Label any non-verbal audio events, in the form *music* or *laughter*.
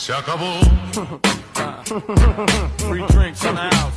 Se acabó. *laughs* Free drinks in the house.